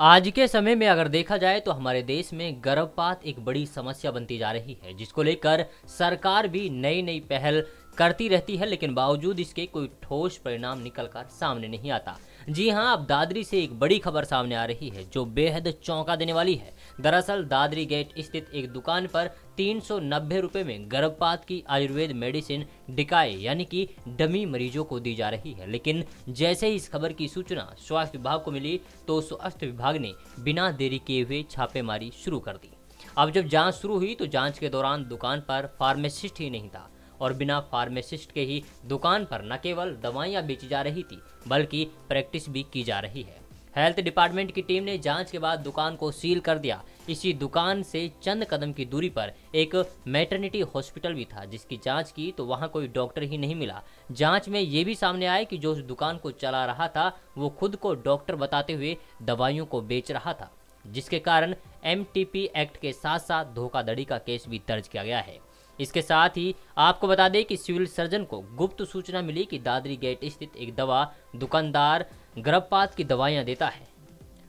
आज के समय में अगर देखा जाए तो हमारे देश में गर्भपात एक बड़ी समस्या बनती जा रही है, जिसको लेकर सरकार भी नई नई पहल करती रहती है, लेकिन बावजूद इसके कोई ठोस परिणाम निकलकर सामने नहीं आता। जी हाँ अब दादरी से एक बड़ी खबर सामने आ रही है, जो बेहद चौंका देने वाली है। दरअसल, दादरी गेट स्थित एक दुकान पर तीन सौ में गर्भपात की आयुर्वेद मेडिसिन डिकाए, यानी कि डमी मरीजों को दी जा रही है। लेकिन जैसे ही इस खबर की सूचना स्वास्थ्य विभाग को मिली तो स्वास्थ्य विभाग ने बिना देरी किए हुए छापेमारी शुरू कर दी। अब जब जाँच शुरू हुई तो जाँच के दौरान दुकान पर फार्मेसिस्ट ही नहीं था। और बिना फार्मेसिस्ट के ही दुकान पर न केवल दवाइयाँ बेची जा रही थी, बल्कि प्रैक्टिस भी की जा रही है। हेल्थ डिपार्टमेंट की टीम ने जाँच के बाद दुकान को सील कर दिया। इसी दुकान से चंद कदम की दूरी पर एक मैटरनिटी हॉस्पिटल भी था, जिसकी जाँच की तो वहाँ कोई डॉक्टर ही नहीं मिला। जाँच में ये भी सामने आया कि जो उस दुकान को चला रहा था, वो खुद को डॉक्टर बताते हुए दवाइयों को बेच रहा था, जिसके कारण एमटीपी एक्ट के साथ साथ धोखाधड़ी का केस भी दर्ज किया गया है। इसके साथ ही आपको बता दें कि सिविल सर्जन को गुप्त सूचना मिली कि दादरी गेट स्थित एक दवा दुकानदार गर्भपात की दवाइयाँ देता है।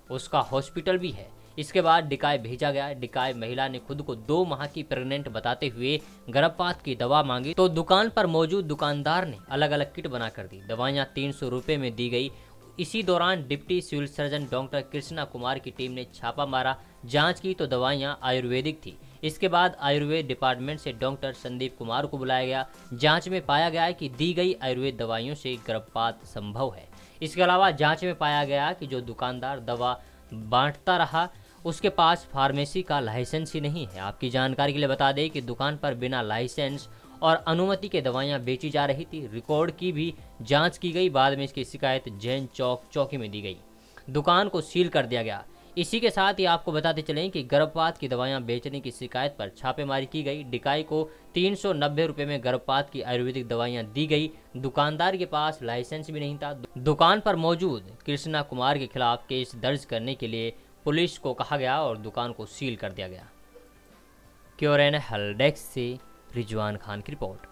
उसका हॉस्पिटल भी है। इसके बाद डिकाय भेजा गया। डिकाय महिला ने खुद को दो माह की प्रेग्नेंट बताते हुए गर्भपात की दवा मांगी। तो दुकान पर मौजूद दुकानदार ने अलग अलग किट बनाकर दी। दवाइयाँ तीन सौ में दी गई। इसी दौरान deputy civil surgeon doctor Krishna Kumar की टीम ने छापा मारा। जाँच की तो दवाइयाँ आयुर्वेदिक थी। इसके बाद आयुर्वेद डिपार्टमेंट से डॉक्टर संदीप कुमार को बुलाया गया। जाँच में पाया गया कि दी गई आयुर्वेद दवाइयों से गर्भपात संभव है। इसके अलावा जाँच में पाया गया कि जो दुकानदार दवा बांटता रहा, उसके पास फार्मेसी का लाइसेंस ही नहीं है। आपकी जानकारी के लिए बता दें कि दुकान पर बिना लाइसेंस और अनुमति के दवाइयाँ बेची जा रही थी। रिकॉर्ड की भी जाँच की गई। बाद में इसकी शिकायत जैन चौक, चौकी में दी गई। दुकान को सील कर दिया गया। इसी के साथ ही आपको बताते चलें कि गर्भपात की दवाइयाँ बेचने की शिकायत पर छापेमारी की गई। डिकाई को तीन सौ में गर्भपात की आयुर्वेदिक दवाइयाँ दी गई। दुकानदार के पास लाइसेंस भी नहीं था। दुकान पर मौजूद कृष्णा कुमार के खिलाफ केस दर्ज करने के लिए पुलिस को कहा गया और दुकान को सील कर दिया गया। क्योरेन हलडेक्स से रिजवान खान की रिपोर्ट।